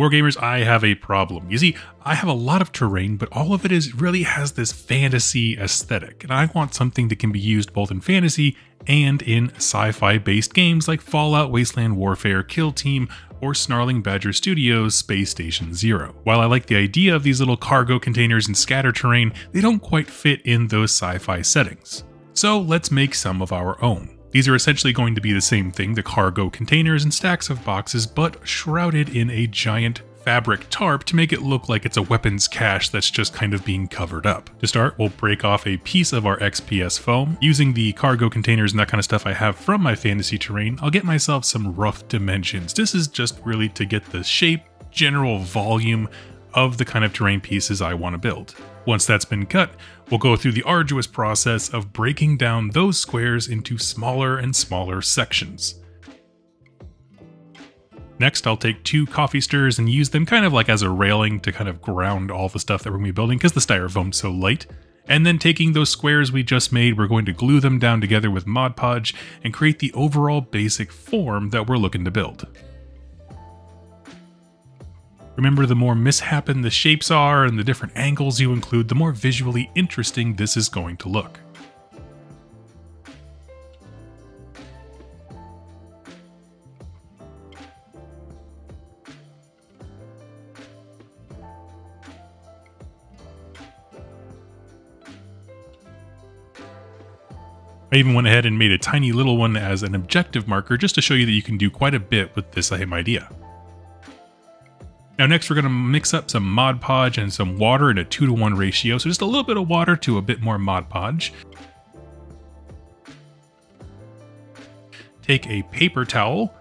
Wargamers, I have a problem. You see, I have a lot of terrain, but all of it is really has this fantasy aesthetic, and I want something that can be used both in fantasy and in sci-fi based games like Fallout, Wasteland Warfare, Kill Team, or Snarling Badger Studios' Space Station Zero. While I like the idea of these little cargo containers and scatter terrain, they don't quite fit in those sci-fi settings. So let's make some of our own. These are essentially going to be the same thing, the cargo containers and stacks of boxes, but shrouded in a giant fabric tarp to make it look like it's a weapons cache that's just kind of being covered up. To start, we'll break off a piece of our XPS foam. Using the cargo containers and that kind of stuff I have from my fantasy terrain, I'll get myself some rough dimensions. This is just really to get the shape, general volume of the kind of terrain pieces I want to build. Once that's been cut, we'll go through the arduous process of breaking down those squares into smaller and smaller sections. Next, I'll take two coffee stirrers and use them kind of like as a railing to kind of ground all the stuff that we're going to be building because the styrofoam's so light. And then taking those squares we just made, we're going to glue them down together with Mod Podge and create the overall basic form that we're looking to build. Remember, the more mishappen the shapes are and the different angles you include, the more visually interesting this is going to look. I even went ahead and made a tiny little one as an objective marker just to show you that you can do quite a bit with this same idea. Now next we're going to mix up some Mod Podge and some water in a 2 to 1 ratio, so just a little bit of water to a bit more Mod Podge. Take a paper towel,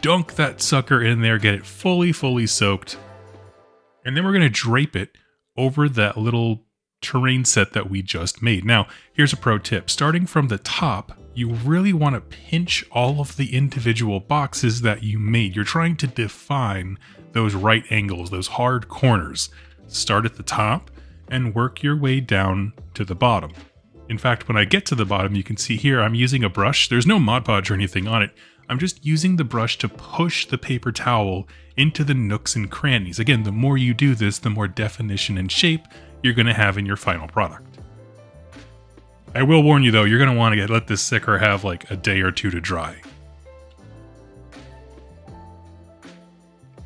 dunk that sucker in there, get it fully, fully soaked, and then we're going to drape it over that little terrain set that we just made. Now, here's a pro tip. Starting from the top, you really want to pinch all of the individual boxes that you made. You're trying to define those right angles, those hard corners. Start at the top and work your way down to the bottom. In fact, when I get to the bottom, you can see here I'm using a brush. There's no Mod Podge or anything on it. I'm just using the brush to push the paper towel into the nooks and crannies. Again, the more you do this, the more definition and shape you're going to have in your final product. I will warn you though, you're going to want to let this sicker have like a day or two to dry.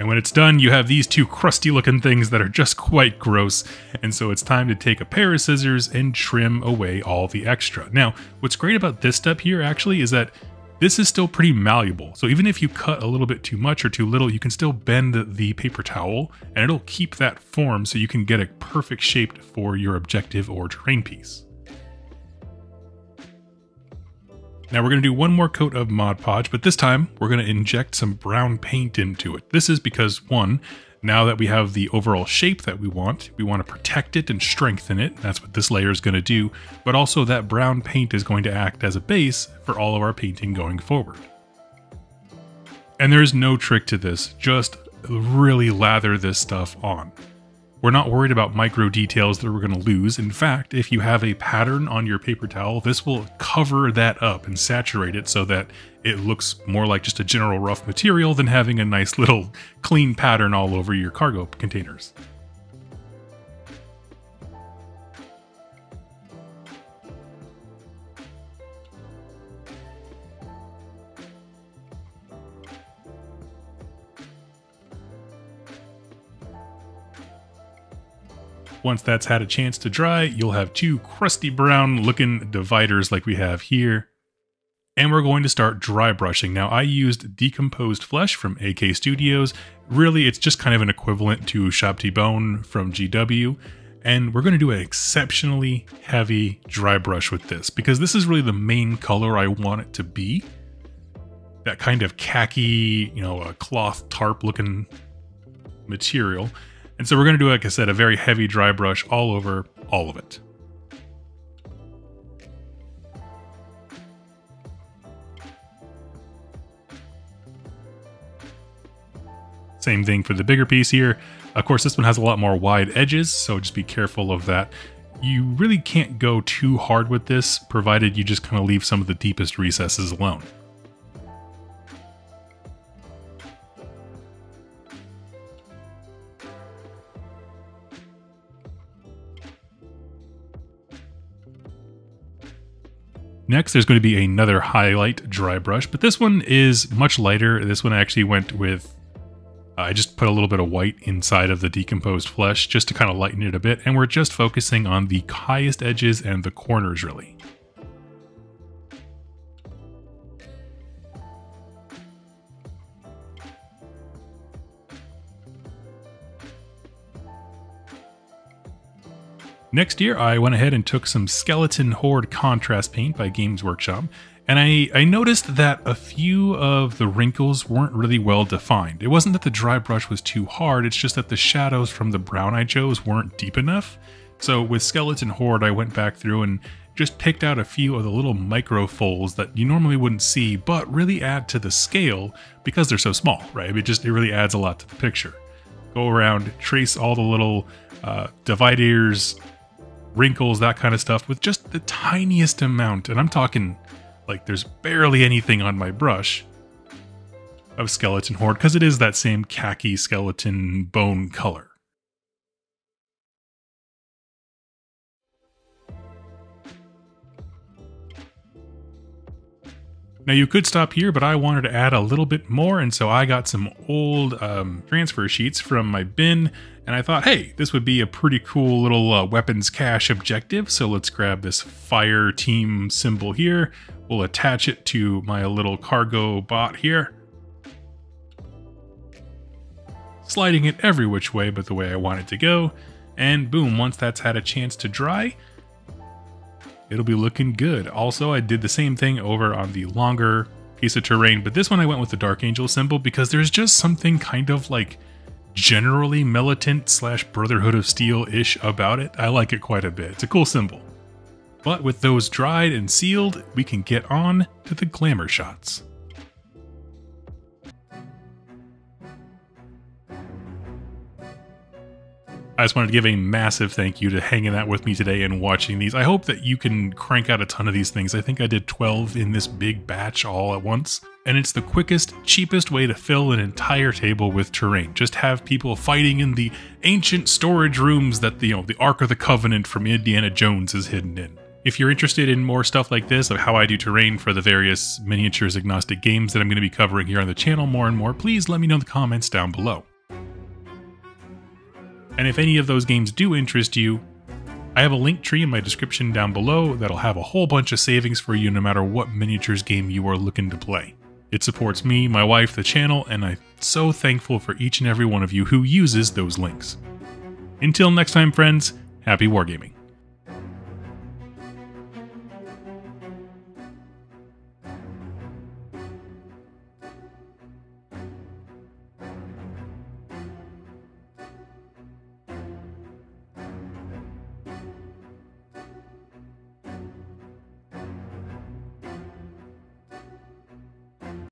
And when it's done, you have these two crusty looking things that are just quite gross, and so it's time to take a pair of scissors and trim away all the extra. Now, what's great about this step here actually is that this is still pretty malleable, so even if you cut a little bit too much or too little, you can still bend the paper towel, and it'll keep that form so you can get a perfect shape for your objective or terrain piece. Now we're going to do one more coat of Mod Podge, but this time we're going to inject some brown paint into it. This is because, one, now that we have the overall shape that we want, we want to protect it and strengthen it. That's what this layer is going to do. But also that brown paint is going to act as a base for all of our painting going forward. And there is no trick to this, just really lather this stuff on. We're not worried about micro details that we're going to lose. In fact, if you have a pattern on your paper towel, this will cover that up and saturate it so that it looks more like just a general rough material than having a nice little clean pattern all over your cargo containers. Once that's had a chance to dry, you'll have two crusty brown looking dividers like we have here. And we're going to start dry brushing. Now I used decomposed flesh from AK Studios. Really, it's just kind of an equivalent to Shabti Bone from GW. And we're going to do an exceptionally heavy dry brush with this because this is really the main color I want it to be. That kind of khaki, you know, a cloth tarp looking material. And so we're going to do, like I said, a very heavy dry brush all over all of it. Same thing for the bigger piece here. Of course, this one has a lot more wide edges, so just be careful of that. You really can't go too hard with this, provided you just kind of leave some of the deepest recesses alone. Next, there's going to be another highlight dry brush, but this one is much lighter. This one I actually went with, I just put a little bit of white inside of the decomposed flesh just to kind of lighten it a bit, and we're just focusing on the highest edges and the corners really. Next year, I went ahead and took some Skeleton Horde contrast paint by Games Workshop, and I, I noticed that a few of the wrinkles weren't really well defined. It wasn't that the dry brush was too hard, it's just that the shadows from the brown I chose weren't deep enough. So with Skeleton Horde, I went back through and just picked out a few of the little micro folds that you normally wouldn't see, but really add to the scale because they're so small, right? It just it really adds a lot to the picture. Go around, trace all the little uh, dividers, wrinkles, that kind of stuff with just the tiniest amount. And I'm talking like there's barely anything on my brush of Skeleton Horde because it is that same khaki skeleton bone color. Now you could stop here, but I wanted to add a little bit more, and so I got some old um, transfer sheets from my bin, and I thought, hey, this would be a pretty cool little uh, weapons cache objective, so let's grab this fire team symbol here. We'll attach it to my little cargo bot here. Sliding it every which way but the way I want it to go, and boom, once that's had a chance to dry, it'll be looking good. Also, I did the same thing over on the longer piece of terrain, but this one I went with the Dark Angel symbol because there's just something kind of like generally militant slash Brotherhood of Steel-ish about it. I like it quite a bit. It's a cool symbol. But with those dried and sealed, we can get on to the glamour shots. I just wanted to give a massive thank you to hanging out with me today and watching these. I hope that you can crank out a ton of these things. I think I did 12 in this big batch all at once. And it's the quickest, cheapest way to fill an entire table with terrain. Just have people fighting in the ancient storage rooms that the, you know, the Ark of the Covenant from Indiana Jones is hidden in. If you're interested in more stuff like this, of how I do terrain for the various miniatures agnostic games that I'm going to be covering here on the channel more and more, please let me know in the comments down below. And if any of those games do interest you, I have a link tree in my description down below that'll have a whole bunch of savings for you no matter what miniatures game you are looking to play. It supports me, my wife, the channel, and I'm so thankful for each and every one of you who uses those links. Until next time, friends, happy wargaming.